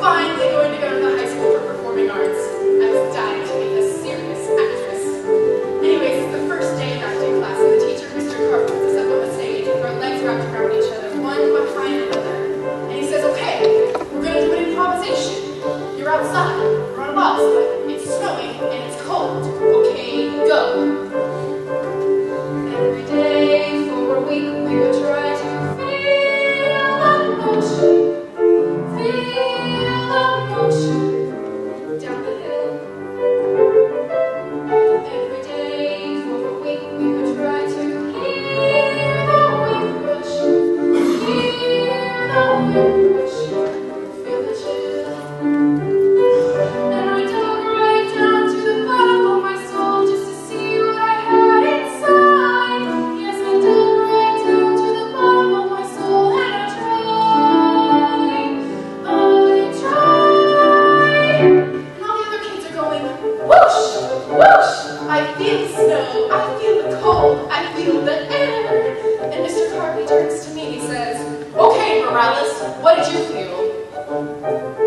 finally going to go to the high school for performing arts. I was dying to be a serious actress. Anyways, the first day of acting class, and the teacher, Mr. Karp, puts up on the stage with our legs wrapped around each other, one behind another. And he says, okay, we're going to do an improvisation. You're outside, we're on a bus, it's snowing, and it's cold. Silas, what did you feel?